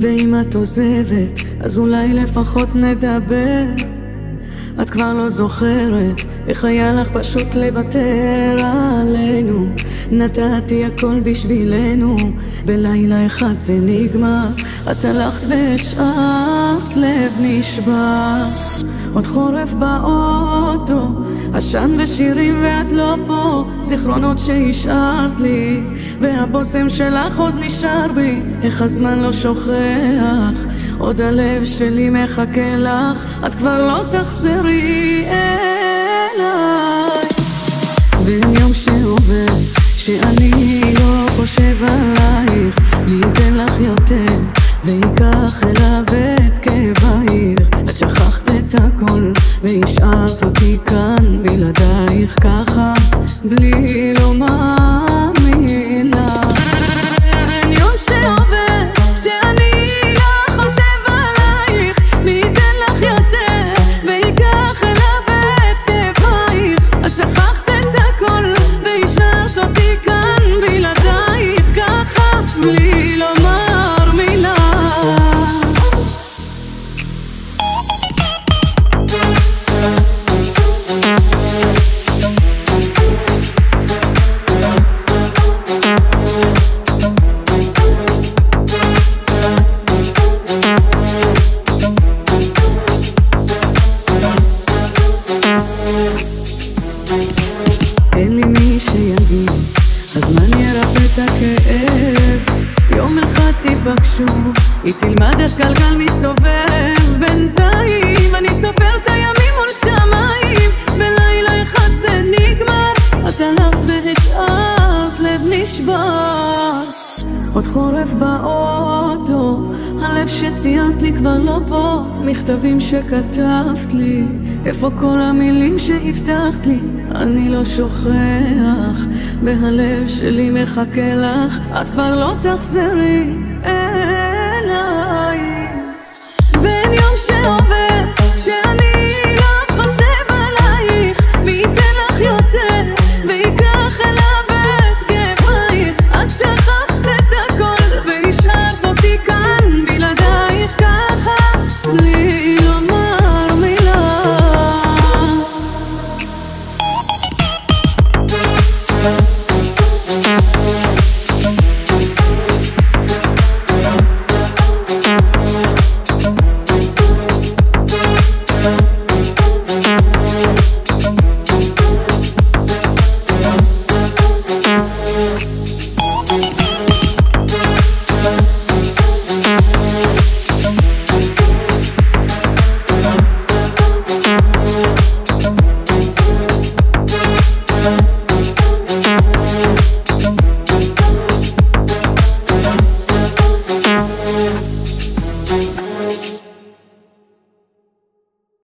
ואם את עוזבת, אז אולי לפחות נדבר. את כבר לא זוכרת איך היה לך פשוט לוותר עלינו. נתתי הכל בשבילנו בלילה אחד זה נגמר. את הלכת והשארת לב נשבר. עוד חורף באוטו עשן ושירים ואת לא פה. זיכרונות שהשארת לי והבושם שלך עוד נשאר בי. איך הזמן לא שוכח עוד הלב שלי מחכה לך את כבר לא תחזרי אליי. ואין יום שעובר שאני לא חושב עלייך מי ייתן לך יותר וייקח אליו את כאבייך את שכחת את הכל והשארת אותי כאן בלעדייך ככה בלי לומר יום אחד תיפגשו, היא תלמד איך גלגל מסתובב. בינתיים אני סופר את הימים מול שמיים, בלילה אחד זה נגמר. את הלכת והשארת לב נשבר. עוד חורף באוטו, הלב שציינת לי כבר לא פה, מכתבים שכתבת לי, איפה כל המילים שהבטחת לי? אני לא שוכח, והלב שלי מחכה לך, את כבר לא תחזרי אליי. ואין יום שעובר, love